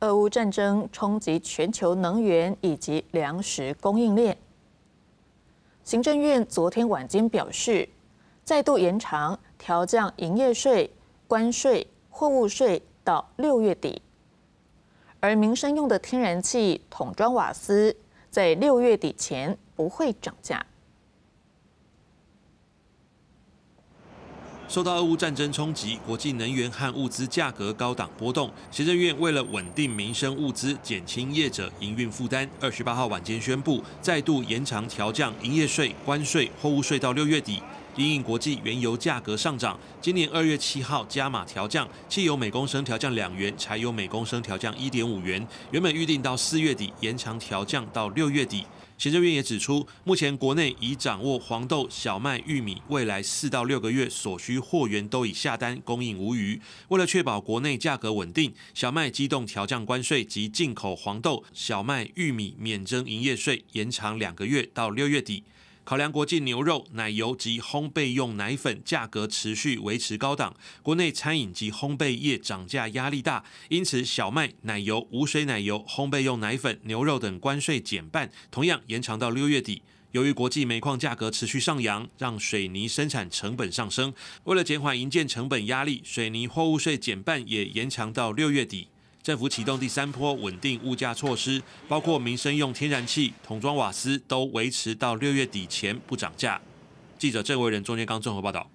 俄乌战争冲击全球能源以及粮食供应链。行政院昨天晚间表示，再度延长调降营业税、关税、货物税到六月底，而民生用的天然气、桶装瓦斯在六月底前不会涨价。受到俄乌战争冲击，国际能源和物资价格高档波动。行政院为了稳定民生物资，减轻业者营运负担，二十八号晚间宣布，再度延长调降营业税、关税、货物税到六月底。因应国际原油价格上涨，今年二月七号加码调降，汽油每公升调降两元，柴油每公升调降一点五元。原本预定到四月底，延长调降到六月底。行政院也指出，目前国内已掌握黄豆、小麦、玉米未来四到六个月所需货源都已下单，供应无余。为了确保国内价格稳定，小麦机动调降关税及进口黄豆、小麦、玉米免征营业税，延长两个月到六月底。考量国际牛肉、奶油及烘焙用奶粉价格持续维持高档，国内餐饮及烘焙业涨价压力大，因此小麦、奶油、无水奶油、烘焙用奶粉、牛肉等关税减半，同样延长到六月底。由于国际煤矿价格持续上扬，让水泥生产成本上升，为了减缓营建成本压力，水泥货物税减半也延长到六月底。政府启动第三波稳定物价措施，包括民生用天然气、桶装瓦斯都维持到六月底前不涨价。记者郑维仁中间刚综合报道。